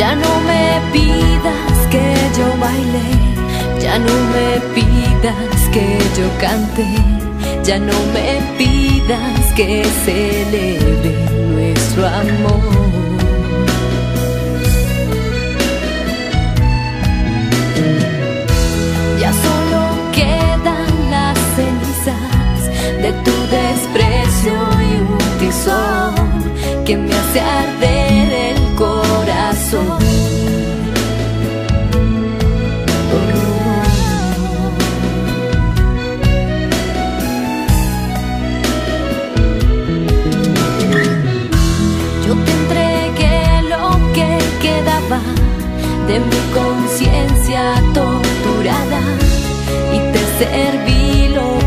Ya no me pidas que yo baile, ya no me pidas que yo cante, ya no me pidas que celebre nuestro amor. Ya solo quedan las cenizas de tu desprecio y un tizón que me hace arder. De mi conciencia torturada y te serví lo